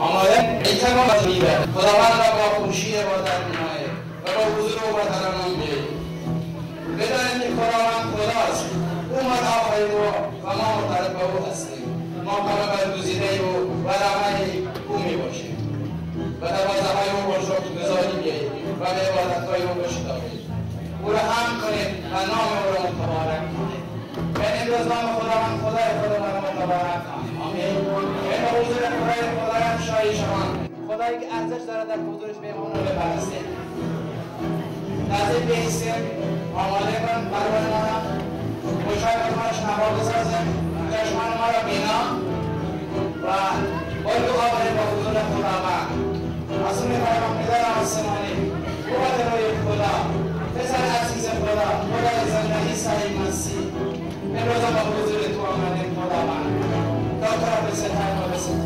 آماده؟ می‌توان میبه خداوند را با خوشی عبادت میمایه و با حضور او به ترنم بیایید بدانید که خداوند خداست. او مدعاهای او و ما مرتبط به او هستیم. ما همه برگزیده او و رمه او می‌باشیم. و دوازده های او با شکر گذاری بیایید و به عبادت های او بشتابید او را هم کنید و نام او را متبارک کنید. به امروز نام خداوند خدای را متبارک خدای خدایان شایی شما. خدایی که ارزش دارد در حضورش بهمان رو بپرستید نزدیک بیستیم آماده کن برای ما را خودمانش نوا بسازیم. چشمان ما را بینا. و با دعا بریم با حضور خداوند. رسول پیغمبر آسمانی قوت روی خدا. پسر عزیز خدا. خدای زنده عیسی مسیح. امروز با حضور تو آمدیم تا تو را و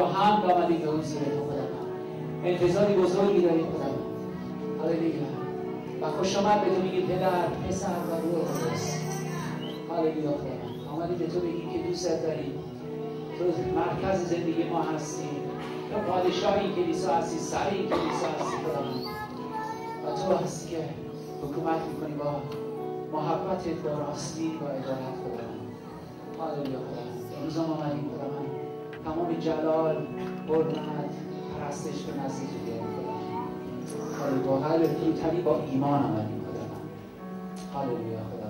هم آمدیم به حضور تو خداوند انتظاری بزرگی داریم خداوند هاللویا و خوش آمد به تو میگیم پدر پسر و روح قدس هاللویا خداوند آمدی به تو بگیم که دوست داریم تو مرکز زندگی ما هستی. تو پادشاه این کلیسا هستی سر این کلیسا هستی خداوند و تو هستی که حکومت می‌کنی با محبتت با راستی با ادالت خداوند هاللویا خداوند امروز هم آمدیم تمام جلال حرمت پرستش به نزدیک بیاریم خداوند با قلب فروتنی با ایمان آمدیم خداوند هاللویا خداوند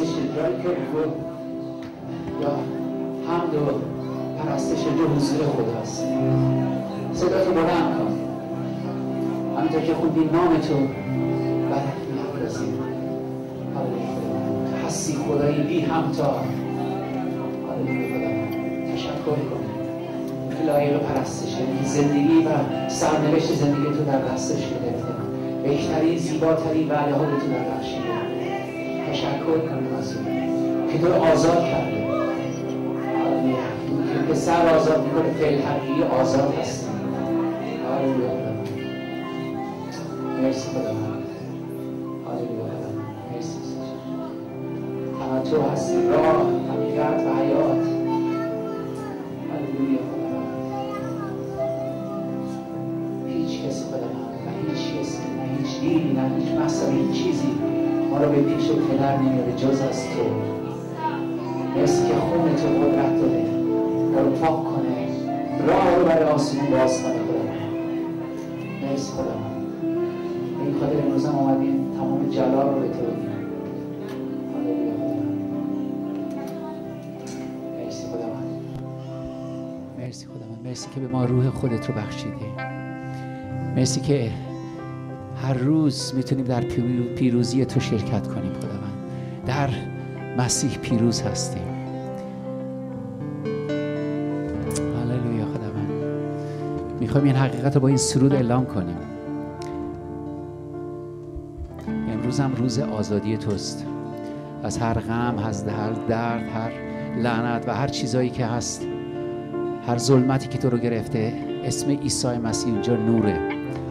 پرستش جایی که رو یا حمد و پرستش جو حضور خداست صدا تو بلند کن. همینطور که خوندی نام تو برات میافرازیم هاللویا هستی خدایی بی همتا. خدا. تشکر کنید که لایق پرستشه که زندگی و سرنوشت زندگی تو در دستش گرفته. بهترین زیباترین وعده ها تو در بخشیده تشکر کنیم که تو آزاد کرده هاللویا. که سر آزاد می‌کنه فعل حقیقی آزاد هستی جز از تو. مرسی که خون تو قدرت داره. رو پاک کنه. راه رو برای آسمون باز کنه خدا. مرسی خدا. این خاطر امروز هم آمدیم تمام جلال رو به تو بدیم مرسی خدا من. مرسی مرسی که به ما روح خودت رو بخشیدی. مرسی که هر روز می‌تونیم در پیروزی تو شرکت کنیم در مسیح پیروز هستیم. هللویا خدا من می‌خوایم این حقیقت رو با این سرود اعلام کنیم. امروز هم روز آزادی توست. از هر غم از هر درد هر لعنت و هر چیزایی که هست هر ظلمتی که تو رو گرفته اسم عیسی مسیح اونجا نوره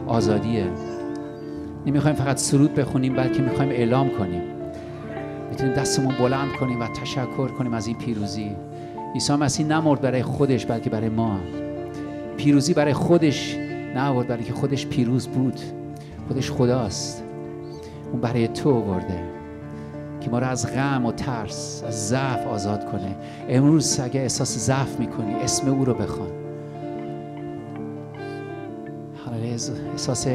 آزادیه. نمی‌خوایم فقط سرود بخونیم بلکه می‌خوایم اعلام کنیم. می‌تونیم دستمون بلند کنیم و تشکر کنیم از این پیروزی. عیسی مسیح نمرد برای خودش بلکه برای ما. پیروزی برای خودش نه برای که خودش پیروز بود. خودش خداست. اون برای تو آورده که ما رو از غم و ترس از ضعف آزاد کنه. امروز اگه احساس ضعف می‌کنی اسم او رو بخوان. احساس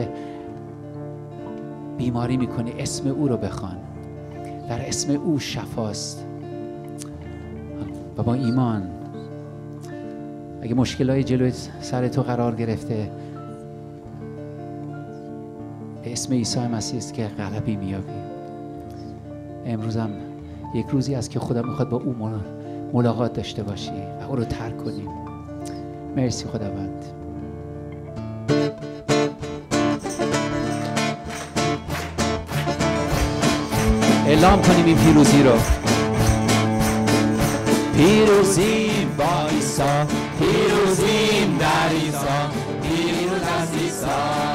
بیماری می‌کنی اسم او رو بخوان. در اسم او شفاست. و با ایمان اگه مشکل های جلوی سر تو قرار گرفته به اسم عیسی مسیح است که غلبی میابی امروزم یک روزی است که خدا می‌خواد با او ملاقات داشته باشی و او رو ترک کنیم. مرسی خداوند. اعلام کنیم این پیروزی رو پیروزی با ایسا پیروزیم در ایسا پیروز از ایسا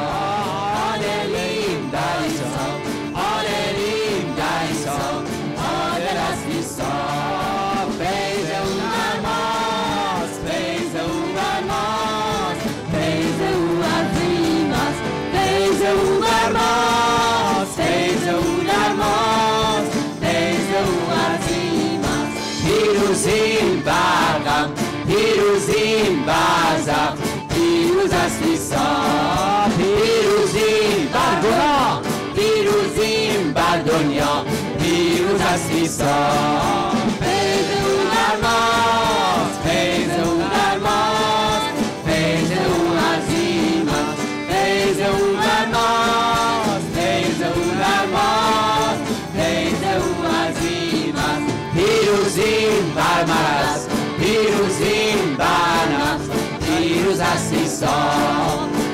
عیسی پیروزی بر گناه پیروزیم بر دنیا. پیروز است عیسی فیض او در ماست فیض او در ماست فیض بر مرض. پیروز است عیسی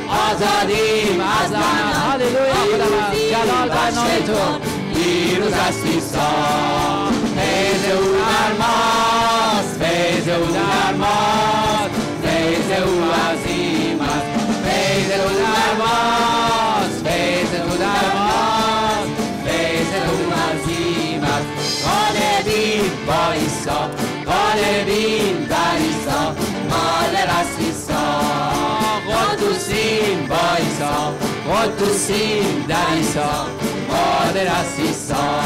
آزادیم از لعنت هللویا. جلال بر نام تو. پیروز است عیسی فیض او در ماست. فیض او در ماست. فیض او عظیم است. فیض او در ماست. فیض او در ماست. فیض او عظیم است. غالبیم با عیسی. غالبین در قدوسیم با ایسا قدوسیم در ایسا مال رست ایسا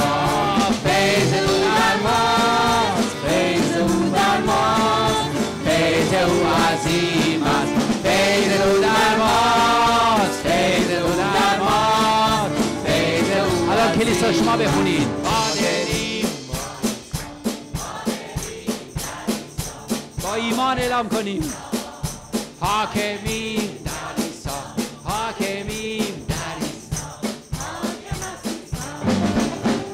فیض او در ماست فیض او در ماست فیض او عظیم است فیض او در ماست فیض او در ماست فیض او حالا کلیسا شما بخونید ایمان اعلام کنیم حاکمیم در ایسا حاکمیم در ایسا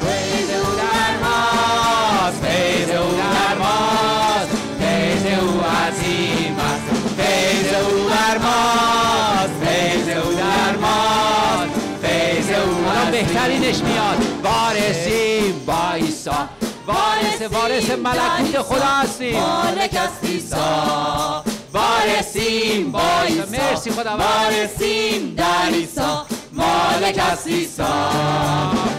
فیض او در ماست فیض او در ماست فیض او عظیم است. فیض او در ماست فیض او در ماست. فیض او عظیم. بهترینش میاد. وارسیم با ایسا وارث وارث ملکوت خدا هستیم. مالک است عیسی وارثیم با عیسی مرسی خدا در عیسی مالک است عیسی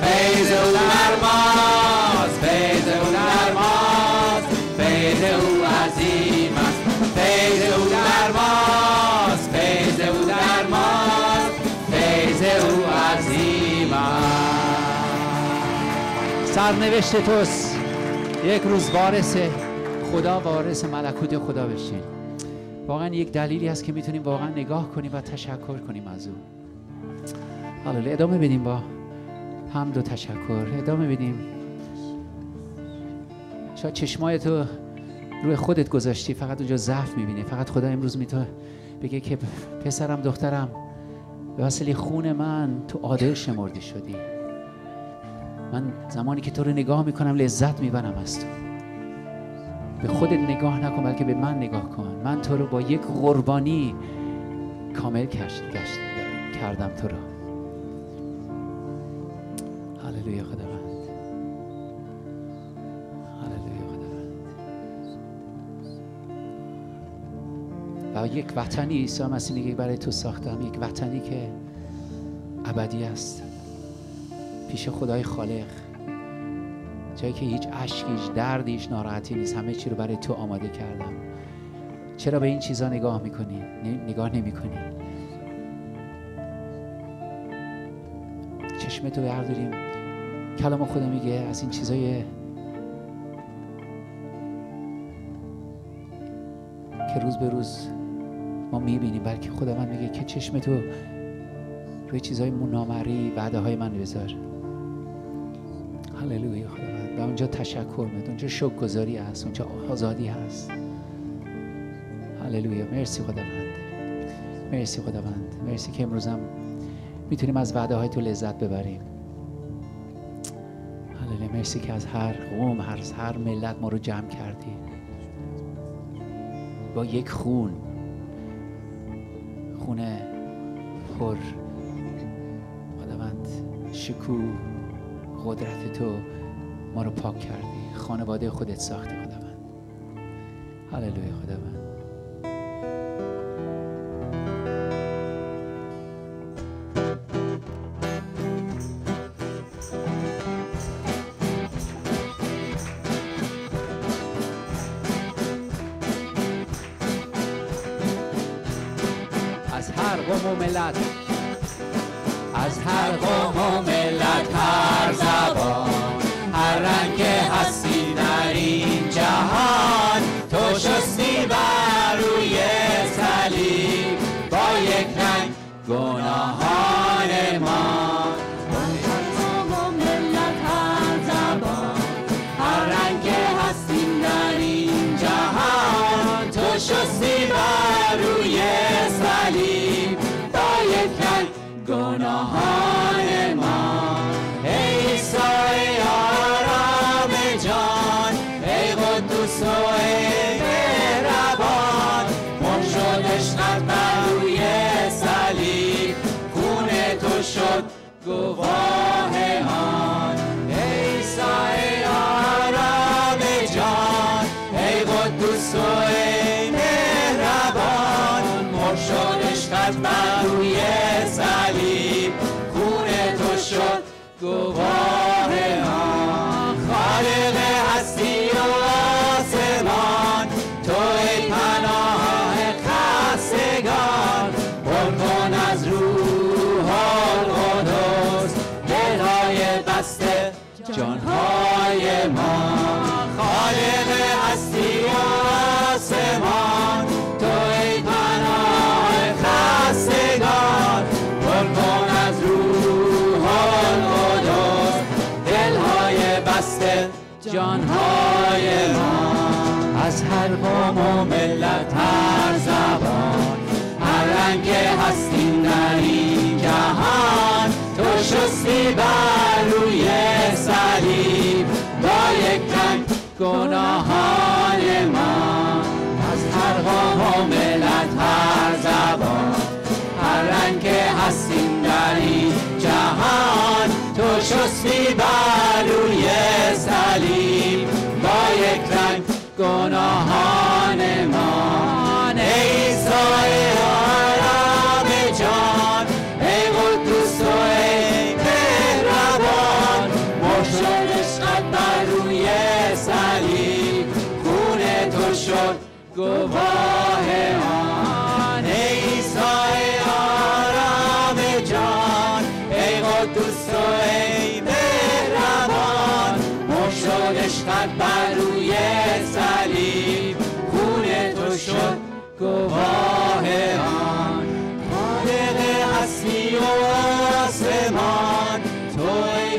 فیض او در ماست فیض او در ماست فیض او عظیم است فیض او در ماست فیض او در ماست فیض او عظیم است سرنوشت توست. یک روز وارث خدا وارث ملکوت خدا بشین. واقعا یک دلیلی هست که می‌تونیم واقعا نگاه کنیم و تشکر کنیم از او. حالا ادامه بدیم با حمد و تشکر. ادامه بدیم. شاید چشمای تو روی خودت گذاشتی فقط اونجا ضعف می‌بینی. فقط خدا امروز می‌تونه بگه که پسرم دخترم به وسیله خون من تو عادل شمرده شدی. من زمانی که تو رو نگاه می‌کنم لذت می‌برم از تو. به خودت نگاه نکن بلکه به من نگاه کن. من تو رو با یک قربانی کامل گشت کردم تو رو. هللویا خداوند. هللویا خداوند. و یک وطنی عیسی مسیح برای تو ساختم. یک وطنی که ابدی است. پیش خدای خالق. جایی که هیچ اشکی هیچ دردی هیچ ناراحتی نیست. همه چی رو برای تو آماده کردم. چرا به این چیزا نگاه می‌کنی؟ نگاه نمی‌کنی؟ چشمتو برداریم. کلام خدا میگه از این چیزای که روز به روز ما می‌بینیم بلکه خدا من میگه که چشمتو روی چیزای منامری وعده های من بذار. هللویا خداوند. و اونجا تشکر میاد اونجا شکر گذاری هست اونجا آزادی هست. هللویا. مرسی خداوند. مرسی خداوند. مرسی که امروزم می‌تونیم از وعده های تو لذت ببریم. هللویا. مرسی که از هر قوم هر هر ملت ما رو جمع کردی. با یک خون. خونه پر. خداوند شکو قدرت تو. ما رو پاک کردی. خانواده خودت ساختی خداوند. هللویا خداوند. از هر قوم و ملت از هر قوم و ملت. هر Vou هر قوم و ملت هر زبان. هر رنگ هستیم در این جهان. تو شستی بر روی صلیب. با یک رنگ گناهان ما. از هر قوم و ملت هر زبان. هر رنگ هستیم در این جهان. تو شستی بر روی صلیب. گناهان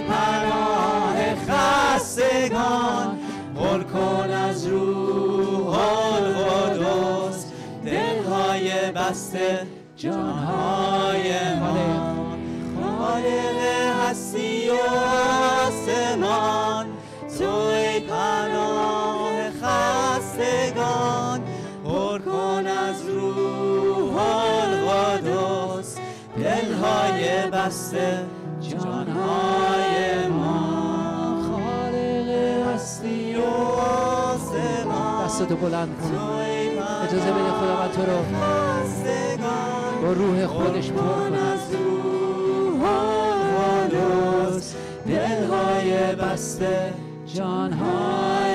پناه خستگان پر کن از روح القدس. دلهای بسته جانهای ما. خالق هستی و آسمان. تو ای پناه خستگان پر کن از روح القدس. دلهای بسته دستتو بلند کن. اجازه بده خداوند تو رو با روح خودش پر القدس دلهای بسته جانهای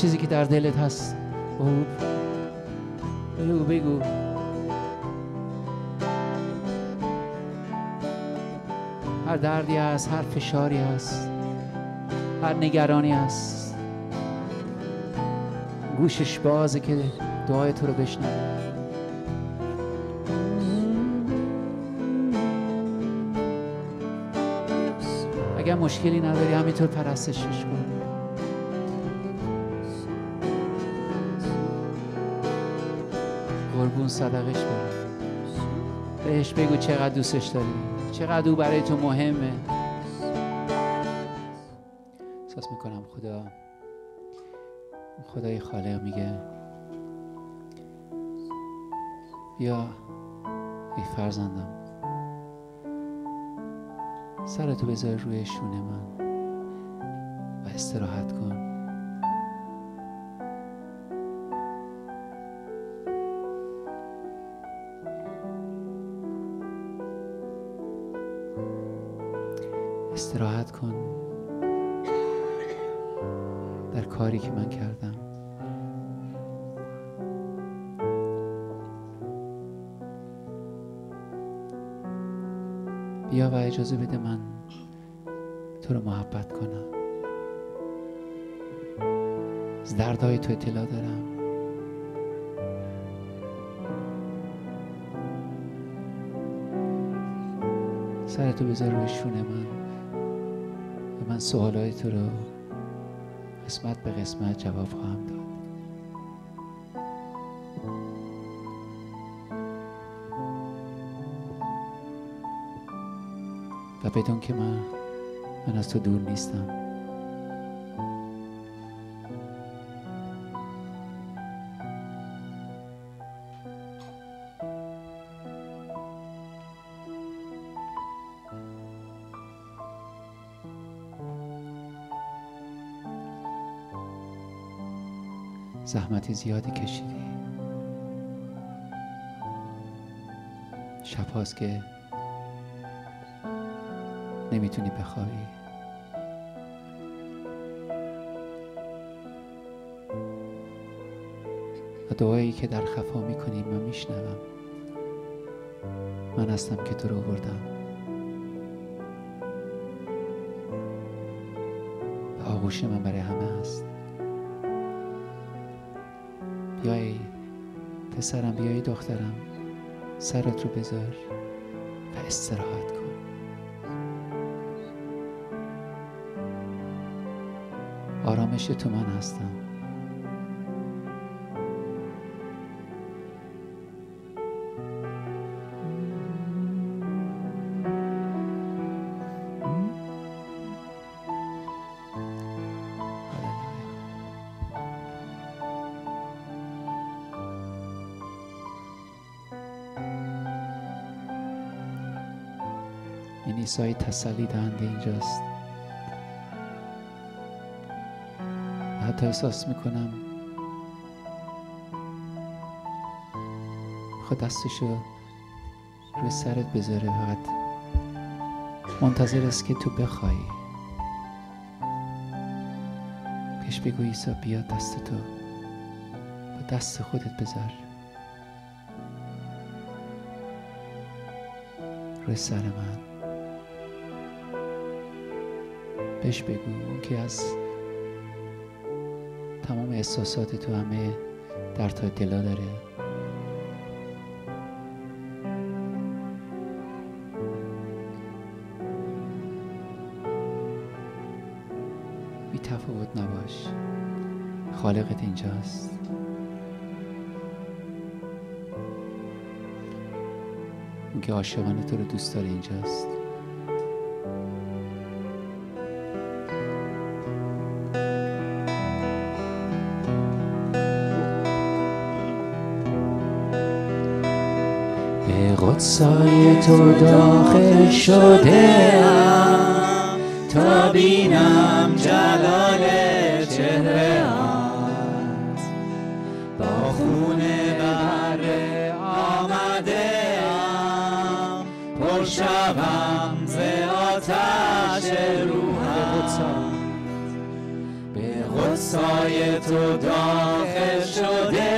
چیزی که در دلت هست. بگو. بگو بگو. هر دردی هست هر فشاری هست هر نگرانی هست. گوشش بازه که دعای تو رو بشنوه. اگر مشکلی نداری همینطور پرستشش کن. قربون صدقش برو بهش بگو چقدر دوستش داری. چقدر او برای تو مهمه. احساس می‌کنم خدا خدای خالق میگه بیا ای فرزندم سرتو بذار روی شونه من و استراحت کن. کاری که من کردم. بیا و اجازه بده من تو رو محبت کنم. از دردهای تو اطلاع دارم. سرتو بذار روی شونه من و من سوالای تو رو قسمت به قسمت جواب خواهم داد. و بدون که من من از تو دور نیستم. زحمت زیادی کشیدی. شب که نمی‌تونی بخوابی. و دعایی که در خفا می‌کنی من میشنوم. من هستم که تو رو و آغوش من برای همه هست. بیای پسرم بیای دخترم سرت رو بذار و استراحت کن. آرامش تو من هستم. این عیسی تسلی دهنده اینجاست. حتی احساس می‌کنم خود دستشو روی سرت بذاره فقط. منتظر است که تو بخوای. کش بگو عیسی بیا دست تو. با دست خودت بذار. روی سر من. بهش بگو اون که از تمام احساسات تو همه در تا دلا داره. بی تفاوت نباش. خالقت اینجاست. اون که عاشقانه تو رو دوست داره اینجاست. قدسای تو داخل شده تا بینم جلال چهره با خون بره آمده ام. پر شوم ز آتش روحم به قدسای تو داخل شده